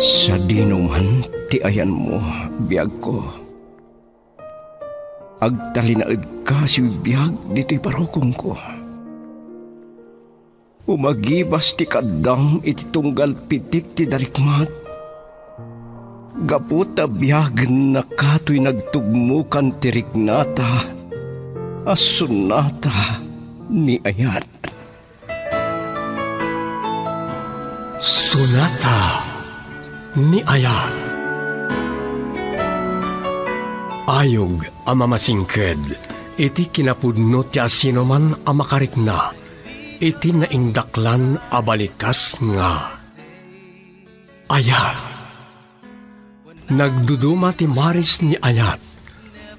Sa dinuman, ti ayan mo, biyag ko. Agtalinaad ka si biyag dito'y parokong ko. Umagibas ti kadam iti tunggal pitik ti darikmat. Gaputa biyag na kato'y nagtugmukan ti riknata. Asunata ni ayat. Sunata ni Ayat. Ayog ang mamasingked, iti kinapudno ti asino man ang makarikna, iti naindaklan abalikas nga. Ayat. Nagduduma ti Maris ni Ayat,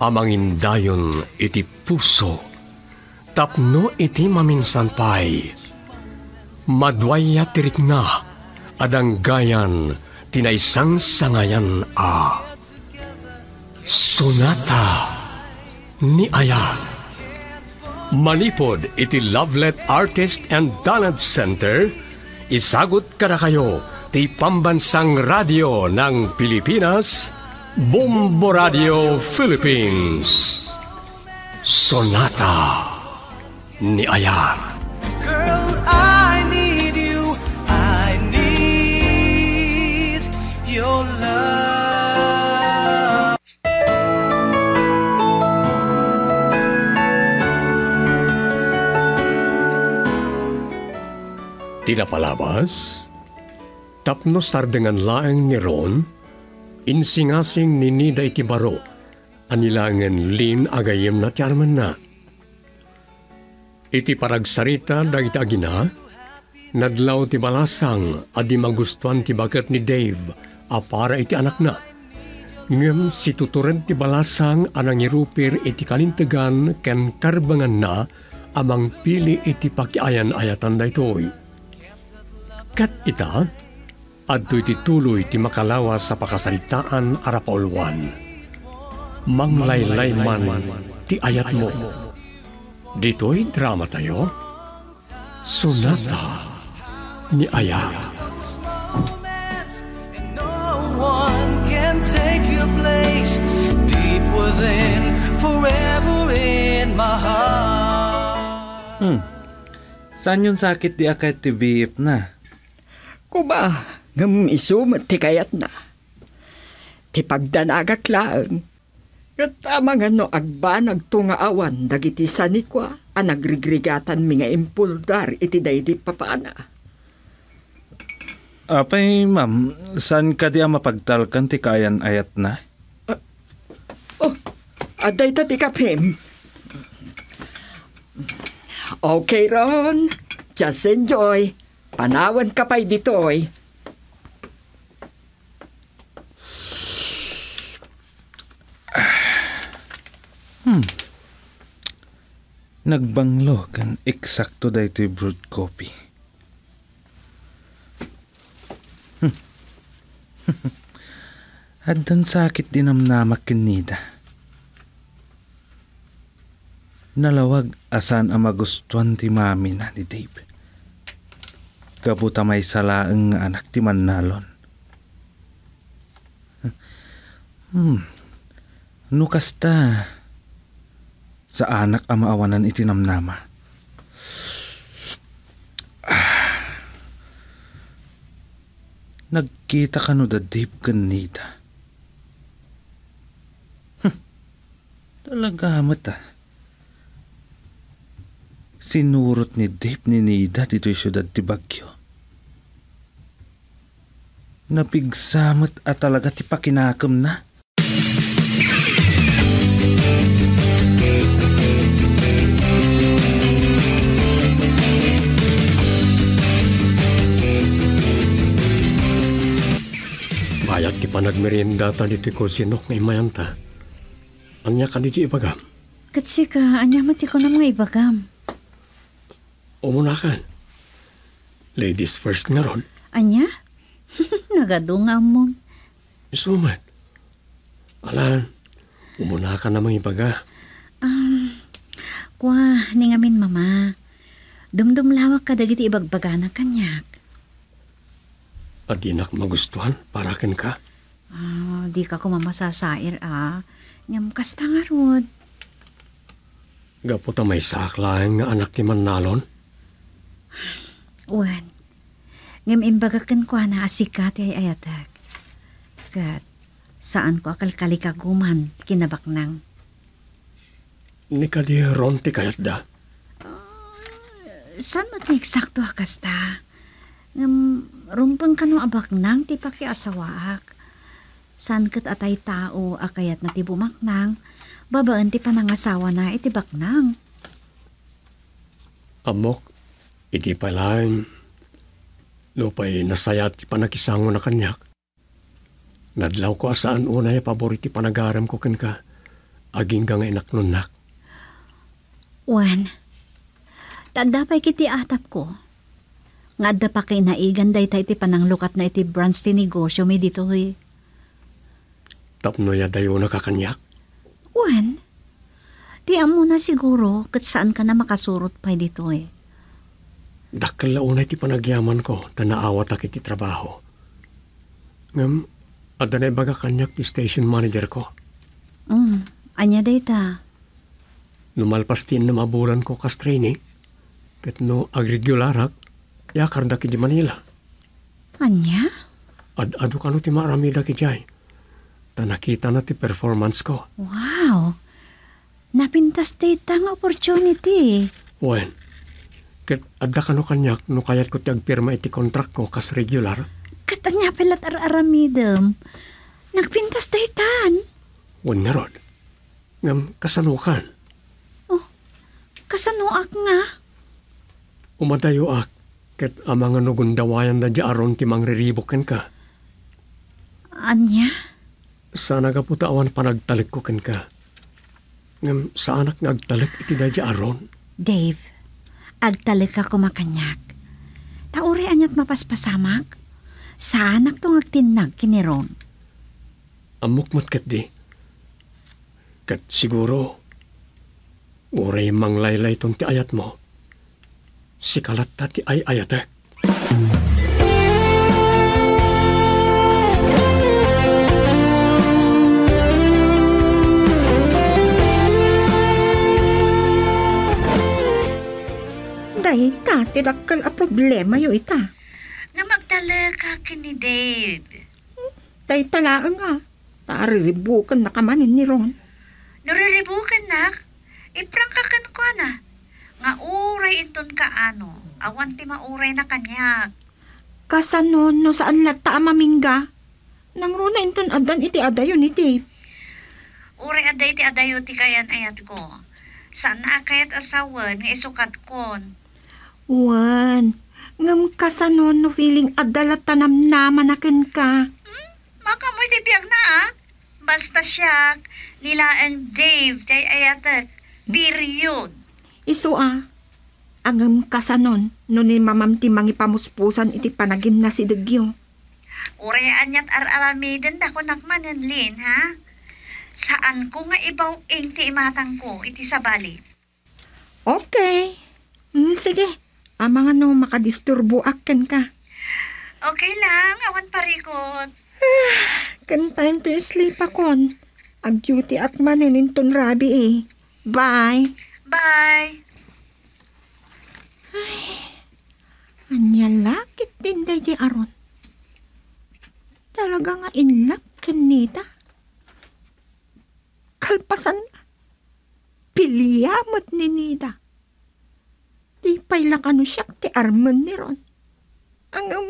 amangin dayon iti puso, tapno iti maminsan pay. Madwaya tirikna, adang gayan, tinaysang sangayan a. Sonata ni Aya. Manipod iti Lovelet Artist and Talent Center, isagot kada kayo ti pambansang radio ng Pilipinas, Bombo Radio Philippines. Sonata ni Ayar. Tinapalabas, tapno sardengan laeng ni Ron, insingasing ni Nida iti baro, anilangan lin agayem na tiarman na. Iti paragsarita dagiti agina, nadlaw ti balasang adi magustuhan ti bagat ni Dave a para iti anak na. Ngem si tuturen ti balasang anang irupir iti kalintegan ken karbangan na amang pili iti pakiayan ayatan daytoy. Kat ita, adto iti tuloy ti makalawas sa pakasaritaan arapaulwan. Manglaylay man ti ayat mo. Dito'y drama tayo. Sonata ni Aya. Hmm. Saan yung sakit di akay ti BF na? Kuba, ngam isum ti kayat na. Ti pagdanagak laeng. Kat amang ano agba nagtunga awan dagiti sanikwa a nagrigrigatan mi nga impuldar iti daydi papaana. Apay, ma'am, saan ka di mapagtalkan ti kayan ayat na? Oh, aday ta ti kapim. Okay ron, just enjoy. Panawan ka pa'y ditoy. Nagbanglo kan eksakto dayto brewed coffee. Hmm. Haddan sakit dinamnamak kinida. Nalawag asan ang magustuhan ti mami na ni Dave. Kabuta may salaang nga anak ti Manalon. Hmm. Nukas ta. Sa anak ang maawanan itinamnama. Ah. Nagkita ka no da Dave kanida. Hmm. Talaga amat ah. Sinurot ni Dave ni Nida dito'y syudad ti Bagyo. Napigsamot at talaga ti pakinakam na. Bayat ti panagmerienda ta dito ko sinok nga imayanta. Anya ka dito ibagam. Katsi ka, anya mati ko na mga ibagam. Umunakan. Ladies first nga ron. Anya? Nagadunga mo. Isuman. Alan, umunakan na mga ibaga. Kwa, ningamin mama. Dumdum lawak ka dagiti ibagbagana kanyak. Adinak magustuhan para ken ka. Ah, di ka ko mamasasair ah. Ngam kasta nga rod. Gaputa may saklang nga anak ni Manalon. Wan. Ngam imbagakan ko na asikat ay ayatak. Kat, saan ko akal kalikaguman kinabaknang. Ni kadi ronti kayat da. Saan mat ni eksakto kasta? Ngam rumpang kano abaknang ti pakiasawaak. San kat atay tao akayat na ti bumaknang, babaan ti panangasawa na iti baknang. Amok, iti palang lupay nasayat ti panakisango na kanyak. Nadlaw ko asaan unay paboriti panagaram ko ken ka. Aging nga inak nun nak. Wan, tadapay kiti atap ko. Nga adda pa kay naigan day ti pananglukat na iti branch ti negosyo mi dito eh. Tapno ya dayo na kakanyak. Wan, di amo na siguro kat saan ka na makasurot pa dito eh. Dakkel la unay ti panagyaman ko ta naawat ak iti trabaho. Ngam, adda na baga kanyak ti station manager ko. Mm, anya day ta. Numalpas tin na mabulan ko kas training. Kat no agregularak, yakar da di Manila. Anya? Ad adu kano ti marami da jay. Ta nakita na ti performance ko. Wow! Napintas day ta nga opportunity. Wen, kat adda kano kanyak no kayat ko ti agpirma iti kontrak ko kas regular. Kat anya pelat ar-aramidem. Nagpintas day tan. Wen nga rod. Ngam kasanukan. Kasanuak nga. Umadayo ak. Kat amang ano gundawayan na di aron ti mangririboken ka. Anya? Sana ka putawan panagtalik ko ken ka. Ngam sa anak nga agtalik iti da di aron. Dave, agtalik ka kumakanyak. Tauri anyat mapaspasamak. Sa anak tong agtinag kiniron. Amok mat kat di. Kat siguro, uray manglaylay tong ti ayat mo. Sikalat ta ti ay ayatek. Day, ta, tidakkel a problema yo ita. Nga magdala ka kini Dave. Day talaang nga. Tariribukan na kamanin ni Ron. Nariribukan nak. Iprang ka kan ko na. Nga uray inton ka ano. Awan ti mauray na kanyak. Kasanon no saan lata mamingga. Nang runa inton adan iti adayon iti. Uray aday ti adayo ti kayan ayat ko. Saan na akayat asawan nga isukat kon. Wan, ngam kasanon no feeling adala tanam naman akin ka. Maka mo ti biyag na ah. Basta siya, nila ang Dave tay ayatek. Period. Iso ah, agam kasanon no ni mamam ti mangipamuspusan iti panagin na si Degyo. Urayaan niya't ar-aramiden da ko nakmanan lin, ha? Saan ko nga ibaw ing ti imatang ko iti sabali? Okay. Hmm, sige, amang ano makadisturbo akin ka. Okay lang, awan parikot. Can time to sleep akon. Ag duty at manin inton rabi eh. Bye. Bye! Anya lakit din day di aron. Talaga nga in love kanita. Kalpasan na. Piliyamot ni Nida. Di paila kano siya ti arman ni Ron. Ang um,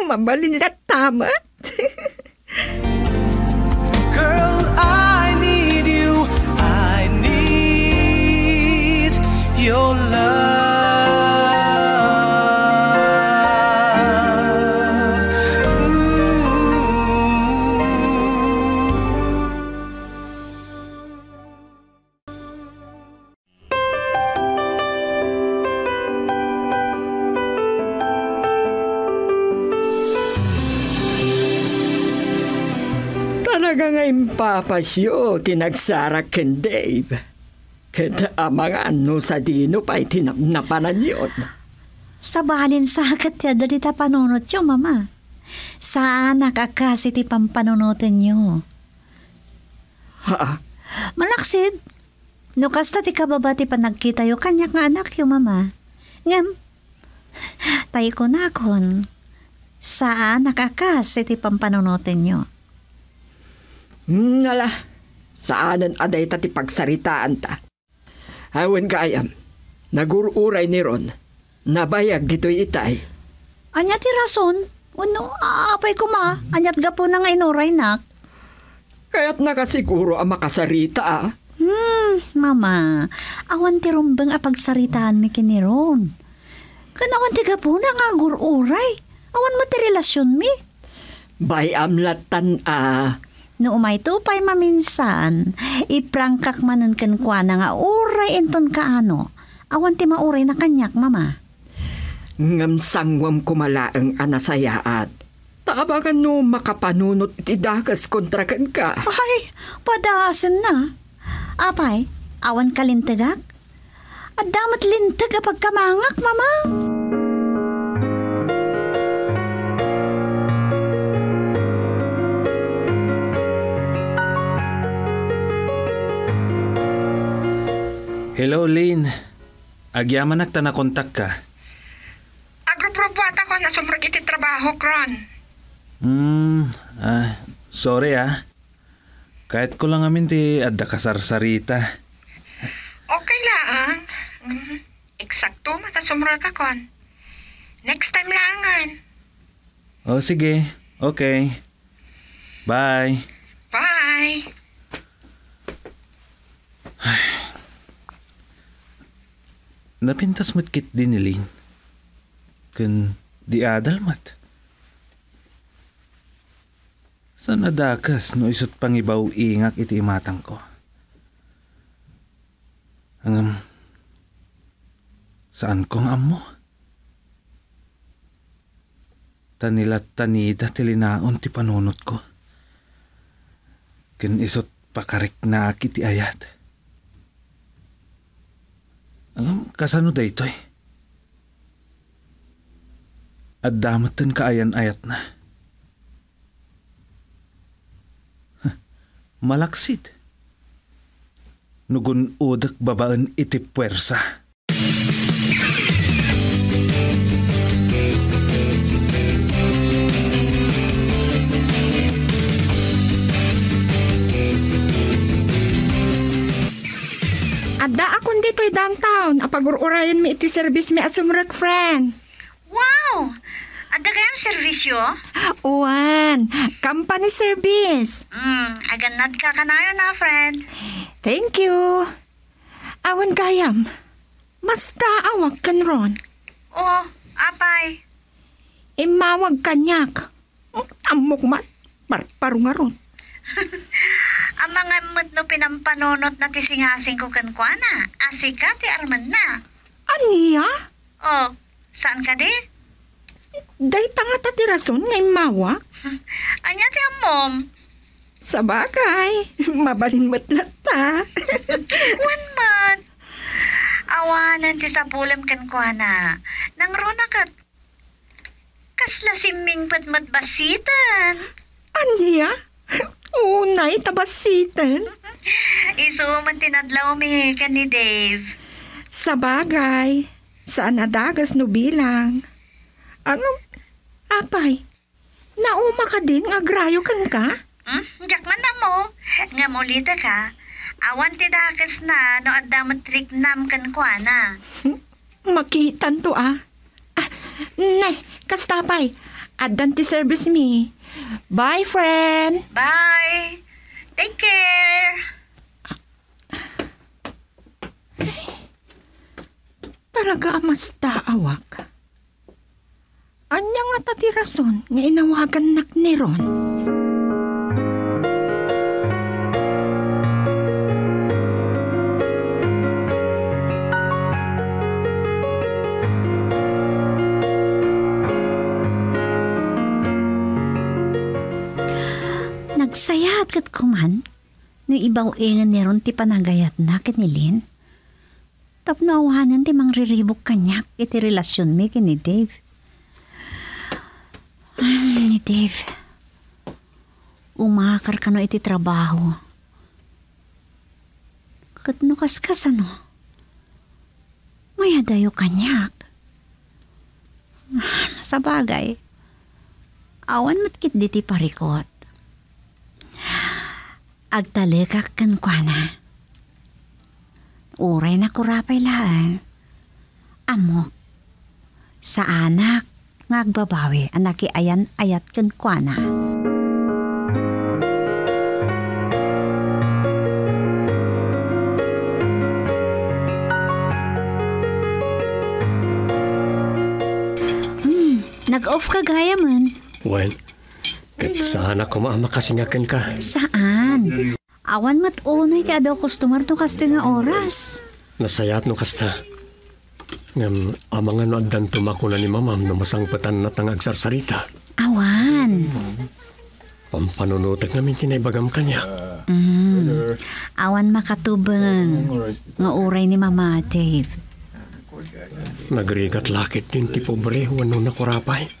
mabalin na tamat. Girl, I impapasyo, tinagsarak ken Dave. Kaya amang ano sa dino pa itinapnapanan yun. Sa balin sa katya dali ta panunot yo, mama. Saan nakakasi ti pampanunutin nyo? Ha? Malaksid. No kasta ti kababa ti panagkita yo kanya nga anak yo, mama. Ngam, tayo ko na kon. Saan nakakasi ti pampanunutin nyo? Nala, saanan aday ta ti pagsaritaan ta. Awan kayam, nagururay ni Ron. Nabayag dito'y itay. Anya ti rason? Ano, apay ko ma. Anyat gapo na nga inuray nak. Kaya't nakasiguro ang makasarita ah. Hmm, mama. Awan ti rumbang apagsaritaan mi kiniron. Kanawan ti gapo na nga gururay. Awan mo ti relasyon mi. Bay amlatan ah. No umay to pa'y maminsan, iprangkak manan kan kwa na nga uray enton kaano. Awan ti mauray na kanyak, mama. Ngam sangwam kumalaang anasayaat. Taabagan no makapanunot iti dagas kontra kan ka. Ay, padasan na. Apay, awan kalintagak? At damat lintag apag kamangak, mama. Hello, Lynn. Agyaman ta na kontak ka. Agruprobuat ako na sumrag iti trabaho, Kron. Hmm, ah, sorry ah. Kahit ko lang amin ti adda kasarsarita. Okay lang. Mm, eksakto mata sumrag akon. Next time langan. O sige, okay. Bye. Bye. Napintas matkit din ni Lynn. Kun di adal mat. Sa nadakas no isot pangibaw ingak iti imatang ko. Angam, saan kong amo? Tanilat tanida tilinaon ti panunot ko. Kin isot pakarik na iti ayat. Ang kasano da ito eh? At damatan kaayan ayat na. Huh, Malaksid. Nugun udak babaan iti puwersa. Dito'y downtown. Apagururayan mi iti service mi asumrag friend. Wow! Ada kayang servisyo? Uwan, company service. Hmm, aganad ka kanayo na, friend. Thank you. Awan gayam. Mas taawag kan ron. Oh, apay. Imawag kanyak. Amok mat. Parparo nga ron. Ang mga mo't no pinampanonot na tisingasing ko kankwana. Asika ti arman na. Aniya? Oh, saan ka di? Day tanga ta ti rason nga imawa. Anya ti amom. Sa bagay, mabalin matlat ta. One month. Awanan ti sa pulam kankwana. Nang runa kat. Kasla siming patmat basitan. Aniya? Unay tabasitan. Iso man tinadlaw mi ka ni Dave. Sa bagay, saan nadagas no bilang. Ano? Apay, nauma ka din nga grayo kan ka? Hmm? Diyak man na mo. Nga mulita ka. Awan ti dakas na no adamot trik nam kan kwa na. Makitan to ah. ah ne, kastapay. Adan ti service mi. Bye, friend. Bye! Take care! Talaga amas taawak. Anya nga tati rason nga inawagan nak ni Ron. Nagsayat kat kuman. No ibaw ingan ni ron ti panagayat na ket ni Lin. tapno awanan ti mang riribok kanyak iti relasyon mi kini Dave. Ah, ni Dave. Umakar ka no iti trabaho. Kat no kaskas ano? May adayo kanyak. Ah, Sa bagay, awan matkit diti parikot. Agtalikak kan kwa na. Uray na kurapay lang. Amok. Sa anak, ngagbabawi, anak ayan ayat kan kwa na. Hmm, nag-off ka gaya man. Well, kat sana ko maamakasingakan ka. Saan? Awan mat unay ti adaw customer to kasto nga oras. Nasayat no kasta. Ngam, amangan no agdan tumakuna ni mamam no masangpatan na tang agsarsarita. Awan. Pampanunutak namin tinaybagam kanya. Mm. Awan makatubang. Nga uray ni Mama Dave. Nagrigat lakit din ti pobre wano nakurapay. At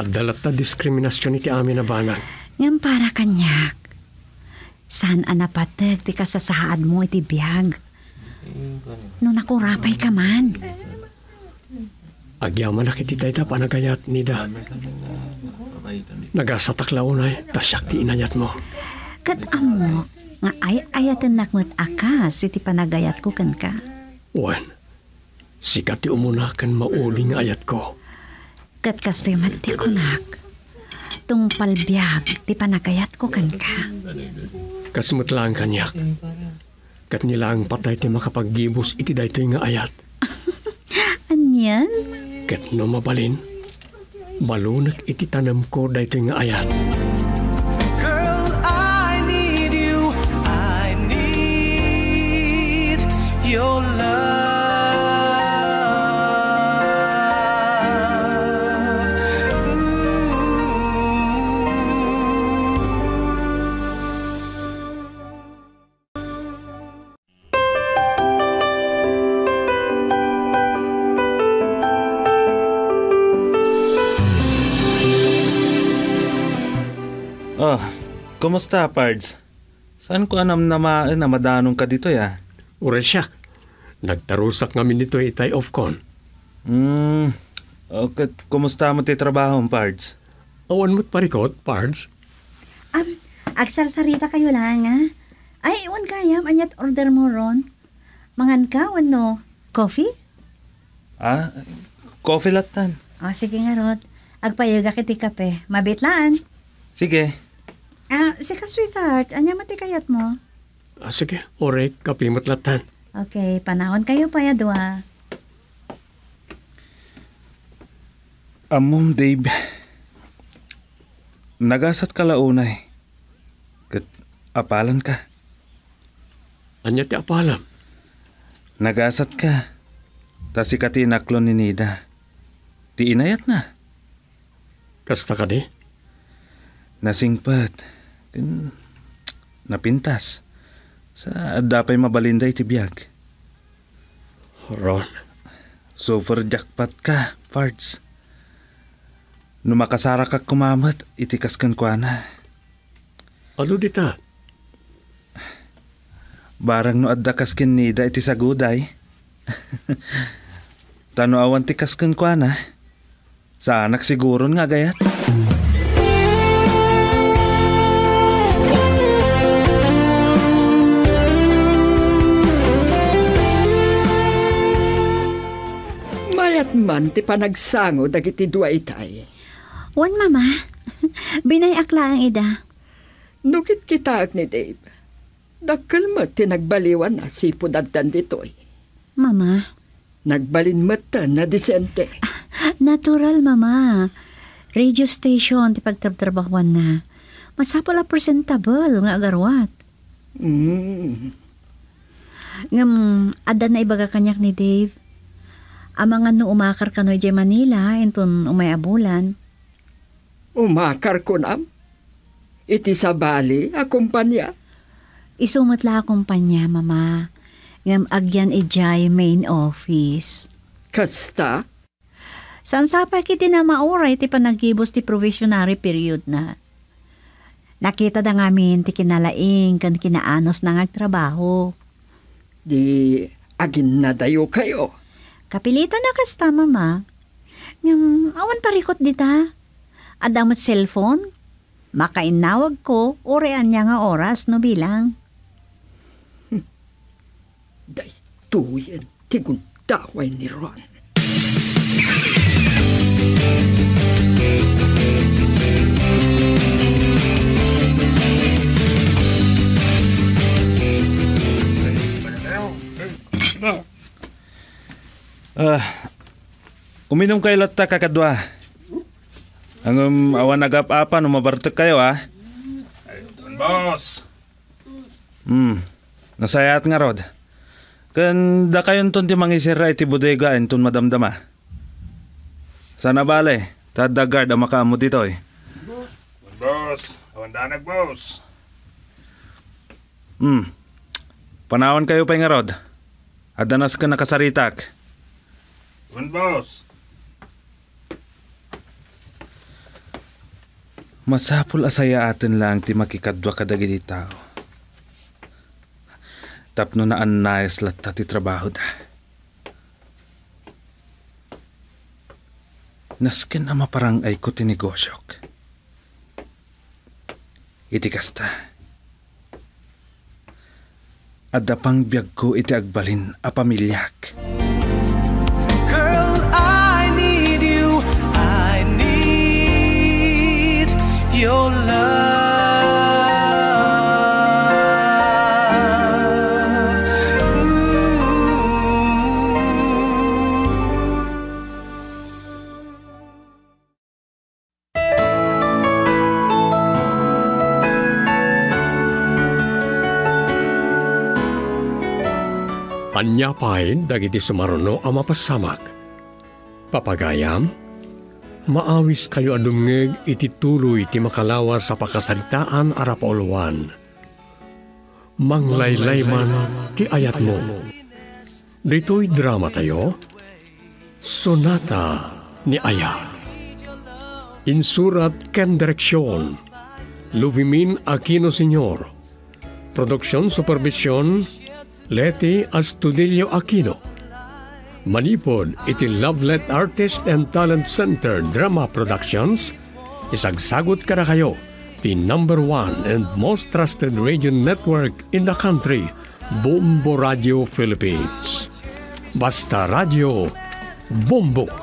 dalat na diskriminasyon iti amin na banag. Ngam para kanyak. Saan anapatag ti kasasaad mo iti biyag? No nakurapay ka man. Agyaman na kiti tayo panagayat nida. Nagasatak launay, tasyak ti inayat mo. Kat amok. Nga ay ayatan nakmat akas iti panagayat ko kan ka. Wan, sikat ti umuna kan mauli nga ayat ko. Kat kastoy mat ti kunak. Tung palbiyag ti panagayat ko kan ka. Kasmut lang kanyak. Kat nila ang patay ti makapaggibos iti daytoy nga ayat. Anyan? Kat no mabalin, balunak iti tanam ko daytoy nga ayat. Girl, kumusta, Pards? Saan ko anam namaan na madanong ka dito, ya? Uresyak, nagtarusak ngamin nito itay of con. Hmm, okay, kumusta mo ti trabaho, Pards? Awan mo't parikot, pards. Um, agsarsarita kayo lang, ha? Ay, iwan kayam, anyat order mo ron. Mangan ka, no? Coffee? Ah, coffee latan. O, sige nga, Rod. Agpayaga kiti kape. Mabitlaan. Sige. Ah, si ka, sweetheart. Anya mati kayat mo? Ah, sige, ore, kapimot latan. Okay, panahon kayo pa ya, dua. Amom, Dave. Nagasat ka launay. Kat apalan ka. Anya ti apalam. Nagasat ka. Ta si katinaklon ni Nida. Ti inayat na. Kasta ka di? Nasingpat. Tin, napintas. Sa dapay mabalinda iti biyag. Ron, Super jackpot ka, Pards. Numakasara ka kumamat, itikas kan kwa na. ano dita? Barang no adda kaskin nida iti saguday. Tano awan ti kaskin kwa na. Sa anak siguro nga gayat. Man ti panagsango dagiti dua itay. Wan, mama. Binayak lang ida. Nukit kita ni Dave. Dakkel mo tinagbaliwan na si pudagdan ditoy. Mama. Nagbalin mata na disente. Natural, mama. Radio station, ti pagtrabtrabahuan na. Masapala presentable nga agarwat. Mm. Ngam, ada na ibaga kanyak ni Dave. Amangan no umakar ka no ijay Manila, inton umay abulan. Umakar ko nam. Iti sa bali, akumpanya. Isumat la kumpanya, mama. ngam agyan ijay main office. Kasta? San sapay kiti na mauray ti panagkibos ti provisionary period na. Nakita da ngamin ti kinalaing kan kinaanos na ngagtrabaho. Di agin na dayo kayo. Kapilitan na kasta, mama. Ngam, awan parikot dita. Adamot cellphone. Makainawag ko, orean niya nga oras no bilang. Day tuyen tiguntaway ni Ron. Ah, uminom kayo latta kakadwa. Ang um, awan agap-apa no mabartek kayo ah. Boss! Hmm, nasayat nga rod. Kan da kayon ton ti mangisira iti bodega ton madamdama. Sana bale, tadagard ang makaamo dito eh. Boss! Awandanag, boss! Hmm, panawan kayo pa nga rod. Adanas ka nakasaritak. Wan, boss! Masapul asaya atin lang ti makikadwa kadagiti tao. Tapno na anayas latta ti trabaho da. Nasken ama parang ay ko ti negosyok. Iti kasta. Adda pang biyag ko iti agbalin a pamilyak. Girl, Anyapain dagiti sumaruno a mapasamak. Papagayam, maawis kayo adungeg iti tuloy ti makalawas sa pakasalitaan arapauluan. Manglaylay man ti ayat mo. Dito'y drama tayo, Sonata ni Ayat. Insurat ken direksyon, Luvimin Aquino Senior. Produksyon Supervision, Leti Astudillo Aquino. Manipod iti Lovelet Artist and Talent Center Drama Productions, isagsagot ka na kayo, the number one and most trusted radio network in the country, Bombo Radio Philippines. Basta Radio, Bombo.